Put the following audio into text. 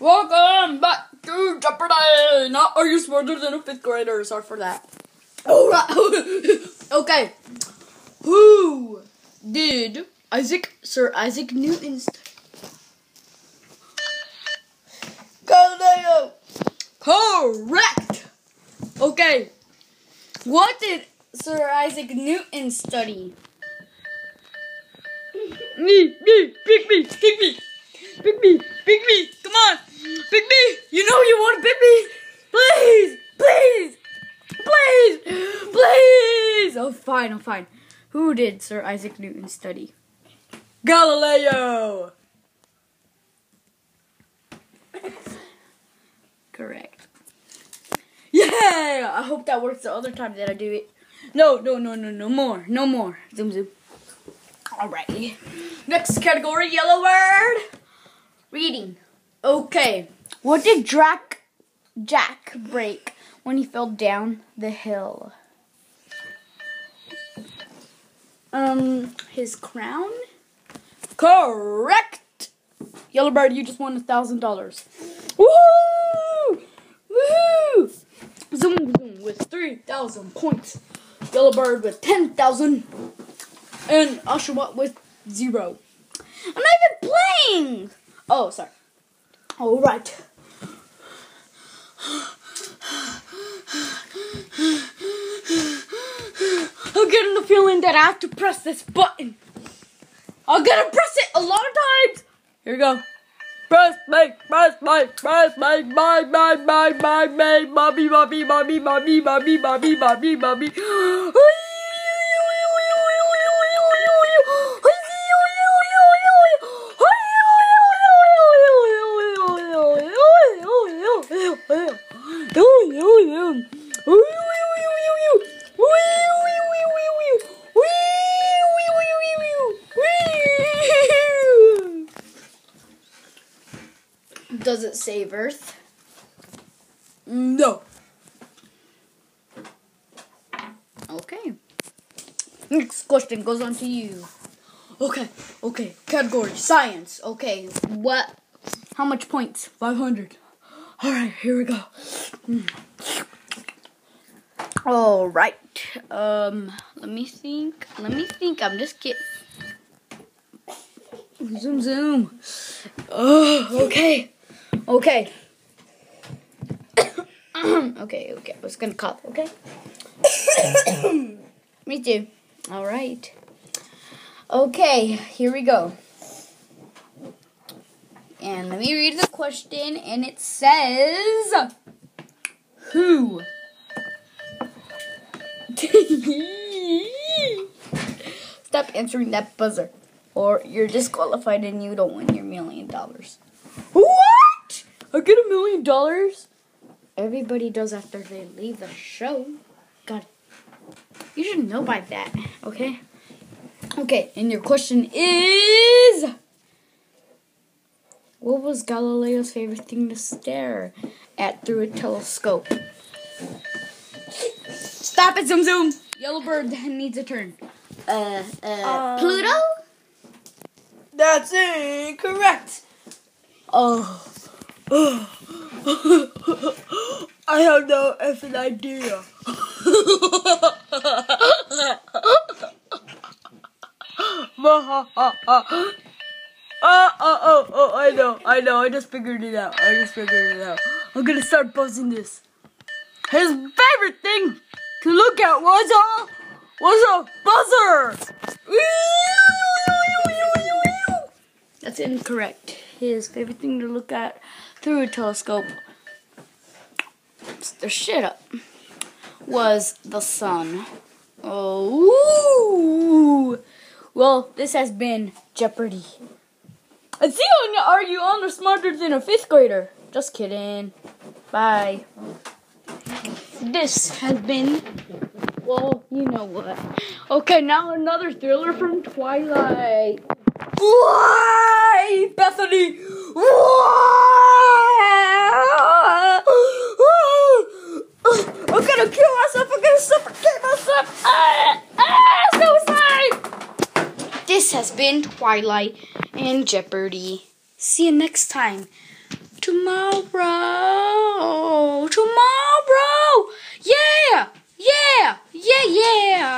Welcome back to Jeopardy! Not Are You Smarter Than a Fifth Grader? Sorry for that. Oh, Alright. okay. Who did Isaac, Sir Isaac Newton's Galileo? Correct! Okay. What did Sir Isaac Newton study? Me, me, pick me, pick me, pick me, pick me, come on, pick me. You know you want pick me. Please, please, please, please. Oh, fine, oh, fine. Who did Sir Isaac Newton study? Galileo. Correct. Yeah! I hope that works the other time that I do it. No, no, no, no, no more. No more. Zoom, zoom. Alrighty. Next category, yellow bird. Reading. Okay. What did Drac Jack break when he fell down the hill? Um, his crown? Correct! Yellow bird, you just won a thousand dollars. Woohoo! Woohoo! Zoom zoom with three thousand points. Yellow bird with ten thousand. And Oshawott with zero. I'm not even playing! Oh, sorry. Alright. I'm getting the feeling that I have to press this button. I'm gonna press it a lot of times. Here we go. Press, make, press, make, press, make, my, my, my, my, my, mommy, mommy, mommy, mommy, mommy, mommy, mommy, mommy. Does it save Earth? No. Okay. Next question goes on to you. Okay, okay. Category science. Okay, what? How much points? 500. Alright, here we go. Alright. Um, let me think. Let me think. I'm just kidding. Zoom, zoom. Oh, okay. Okay. okay, okay. I was gonna cough, okay? Me too. Alright. Okay, here we go. And let me read the question, and it says Who? Stop answering that buzzer, or you're disqualified and you don't win your million dollars. What? I get a million dollars? Everybody does after they leave the show. God, you should know by that, okay? Okay, and your question is What was Galileo's favorite thing to stare at through a telescope? Stop it, Zoom Zoom! Yellow bird needs a turn. Uh, uh, Pluto? That's incorrect. Oh. I have no effing idea. oh, oh, oh, oh, I know, I know, I just figured it out. I just figured it out. I'm gonna start buzzing this. His favorite thing to look at was a, was a buzzer! That's incorrect. His favorite thing to look at through a telescope, the shit up, was the sun. Oh, well, this has been Jeopardy. And see, are you on the smarter than a fifth grader? Just kidding. Bye. This has been, well, you know what. Okay, now another thriller from Twilight. Yay, Bethany! I'm gonna kill myself! I'm gonna suffocate myself! Ah, ah, suicide! This has been Twilight and Jeopardy. See you next time. Tomorrow! Tomorrow! Yeah! Yeah! Yeah, yeah!